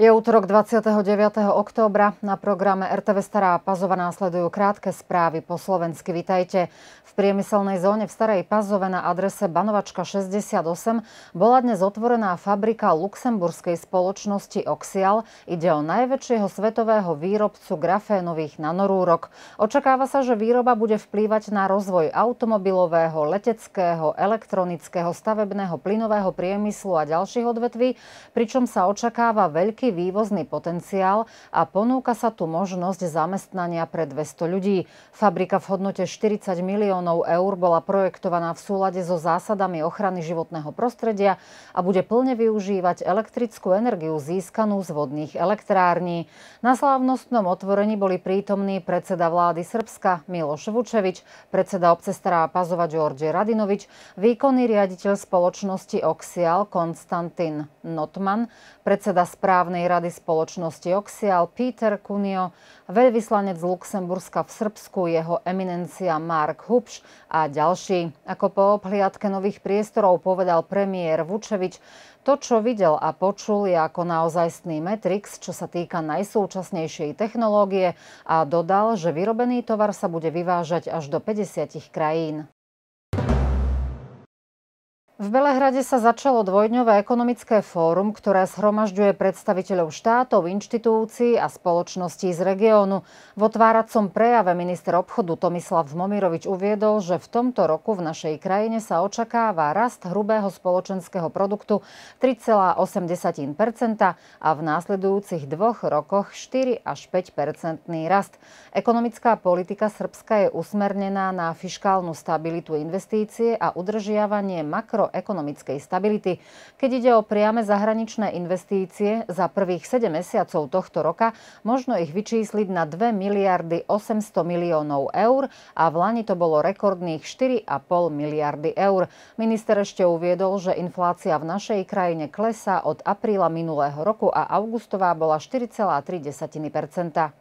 Je útorok 29. októbra. Na programe RTV Stará Pazova následujú krátke správy po slovensky. Vitajte. V priemyselnej zóne v Starej Pazove na adrese Banovačka 68 bola dnes otvorená fabrika luxemburskej spoločnosti Oxial. Ide o najväčšieho svetového výrobcu grafénových nanorúrok. Očakáva sa, že výroba bude vplývať na rozvoj automobilového, leteckého, elektronického, stavebného, plynového priemyslu a ďalších odvetví, pričom sa očakáva veľký vývozný potenciál a ponúka sa tu možnosť zamestnania pre 200 ľudí. Fabrika v hodnote 40 miliónov eur bola projektovaná v súlade so zásadami ochrany životného prostredia a bude plne využívať elektrickú energiu získanú z vodných elektrární. Na slávnostnom otvorení boli prítomní predseda vlády Srbska Miloš Vučevič, predseda obce Stará Pazova George Radinovič, výkonný riaditeľ spoločnosti Oxial Konstantin Notman, predseda správnej správnej rady spoločnosti Oxial Peter Kunio, veľvyslanec z Luxemburska v Srbsku, jeho eminencia Mark Hubš a ďalší. Ako po obhliadke nových priestorov povedal premiér Vučevič, to, čo videl a počul, je ako naozajstný Matrix, čo sa týka najsúčasnejšej technológie a dodal, že vyrobený tovar sa bude vyvážať až do 50 krajín. V Belehrade sa začalo dvojdňové ekonomické fórum, ktoré zhromažďuje predstaviteľov štátov, inštitúcií a spoločností z regiónu. V otváracom prejave minister obchodu Tomislav Momirovič uviedol, že v tomto roku v našej krajine sa očakáva rast hrubého spoločenského produktu 3,8% a v následujúcich dvoch rokoch 4 až 5 percentný rast. Ekonomická politika Srbska je usmernená na fiškálnu stabilitu investície a udržiavanie makro ekonomickej stability. Keď ide o priame zahraničné investície, za prvých 7 mesiacov tohto roka možno ich vyčísliť na 2 miliardy 800 miliónov eur a v Lani to bolo rekordných 4,5 miliardy eur. Minister ešte uviedol, že inflácia v našej krajine klesá od apríla minulého roku a augustová bola 4,3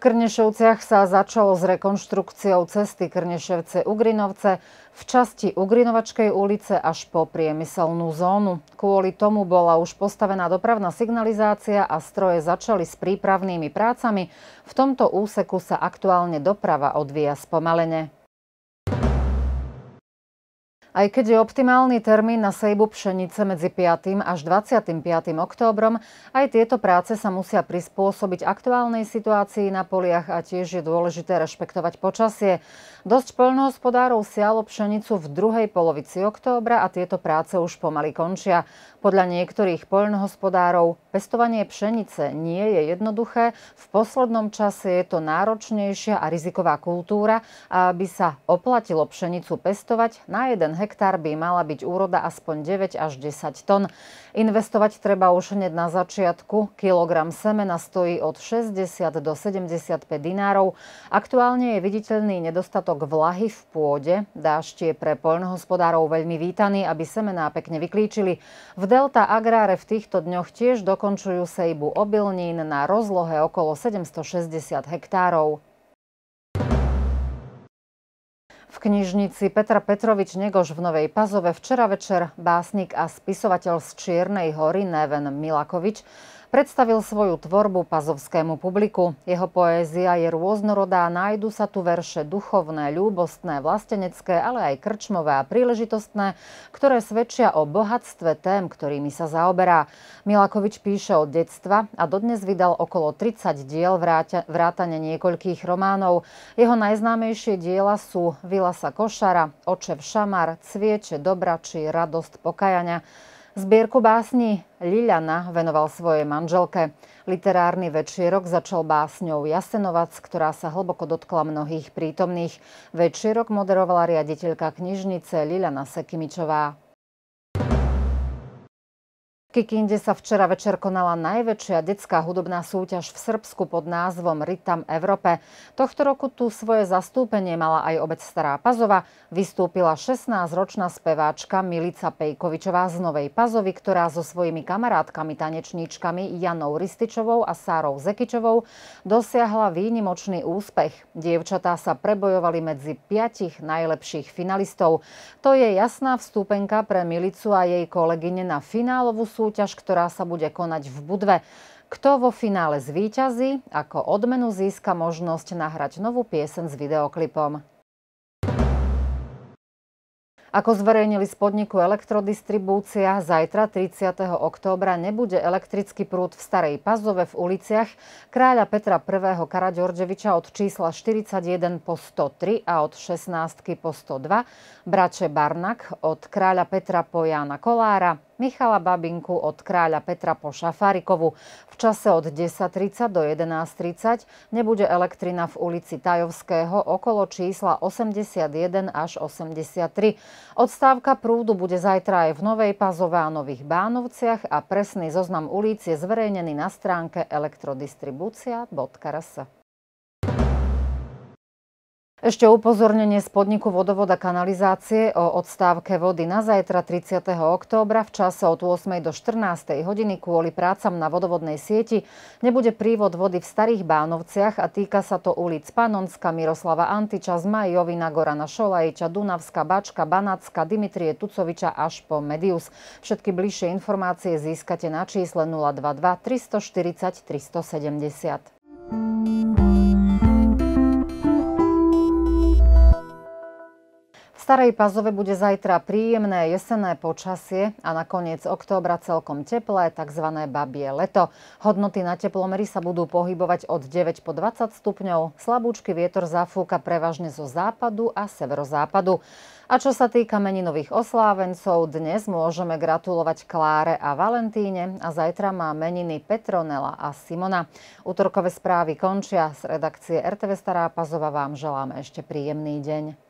Krnešovciach sa začalo s rekonštrukciou cesty Krneševce-Ugrinovce v časti Ugrinovačkej ulice až po priemyselnú zónu. Kvôli tomu bola už postavená dopravná signalizácia a stroje začali s prípravnými prácami. V tomto úseku sa aktuálne doprava odvíja spomalene. Aj keď je optimálny termín na sejbu pšenice medzi 5. až 25. októbrom, aj tieto práce sa musia prispôsobiť aktuálnej situácii na poliach a tiež je dôležité rešpektovať počasie. Dosť poľnohospodárov sialo pšenicu v druhej polovici októbra a tieto práce už pomaly končia. Podľa niektorých poľnohospodárov pestovanie pšenice nie je jednoduché. V poslednom čase je to náročnejšia a riziková kultúra a aby sa oplatilo pšenicu pestovať, na jeden hektár by mala byť úroda aspoň 9 až 10 tón. Investovať treba už hneď na začiatku. Kilogram semena stojí od 60 do 75 dinárov. Aktuálne je viditeľný nedostatok vlahy v pôde. Dážď pre poľnohospodárov veľmi vítaný, aby semená pekne vyklíčili. V Delta Agráre v týchto dňoch tiež dokončujú sejbu obilnín na rozlohe okolo 760 hektárov. V knižnici Petra Petrovič Negoš v Novej Pazove včera večer básnik a spisovateľ z Čiernej hory Neven Milakovič Predstavil svoju tvorbu pazovskému publiku. Jeho poézia je rôznorodá, nájdu sa tu verše duchovné, ľúbostné, vlastenecké, ale aj krčmové a príležitostné, ktoré svedčia o bohatstve tém, ktorými sa zaoberá. Milakovič píše od detstva a dodnes vydal okolo 30 diel vrátane niekoľkých románov. Jeho najznámejšie diela sú Vilasa Košara, Očev Šamar, Cvieče dobra či Radosť pokajania. Zbierku básni Liliana venoval svojej manželke. Literárny večierok začal básňou Jasenovac, ktorá sa hlboko dotkla mnohých prítomných. Večierok moderovala riaditeľka knižnice Liliana Sekimičová. Kikinde sa včera večer konala najväčšia detská hudobná súťaž v Srbsku pod názvom Ritam Európe. Tohto roku tu svoje zastúpenie mala aj obec Stará Pazova. Vystúpila 16-ročná speváčka Milica Pejkovičová z Novej Pazovy, ktorá so svojimi kamarátkami tanečníčkami Janou Rističovou a Sárou Zekičovou dosiahla výnimočný úspech. Dievčatá sa prebojovali medzi piatich najlepších finalistov. To je jasná vstúpenka pre Milicu a jej kolegyne na finálovú súťaž súťaž, ktorá sa bude konať v Budve. Kto vo finále zvíťazí, ako odmenu získa možnosť nahrať novú piesen s videoklipom. Ako zverejnili z podniku Elektrodistribúcia, zajtra 30. októbra nebude elektrický prúd v Starej Pazove v uliciach kráľa Petra I. Karaďorđeviča od čísla 41 po 103 a od 16 po 102, Brače Barnak od kráľa Petra po Jana Kolára, Michala Babinku od kráľa Petra po Šafárikovu. V čase od 10.30 do 11.30 nebude elektrina v ulici Tajovského okolo čísla 81 až 83. Odstávka prúdu bude zajtra aj v Novej Pazove a Nových Bánovciach a presný zoznam ulic je zverejnený na stránke elektrodistribúcia.rs. Ešte upozornenie z podniku vodovoda kanalizácie o odstávke vody na zajtra 30. októbra v čase od 8. do 14. hodiny kvôli prácam na vodovodnej sieti nebude prívod vody v Starých Bánovciach a týka sa to ulic Panonska, Miroslava Antiča, Zmajovina, Gorana Šolajiča, Dunavska, Bačka, Banacka, Dimitrie Tucoviča až po Medius. Všetky bližšie informácie získate na čísle 022 340 370. Starej Pazove bude zajtra príjemné jesenné počasie a na koniec októbra celkom teplé, tzv. babie leto. Hodnoty na teplomery sa budú pohybovať od 9 po 20 stupňov. Slabúčky vietor zafúka prevažne zo západu a severozápadu. A čo sa týka meninových oslávencov, dnes môžeme gratulovať Kláre a Valentíne a zajtra má meniny Petronela a Simona. Útorkové správy končia. Z redakcie RTV Stará Pazova vám želáme ešte príjemný deň.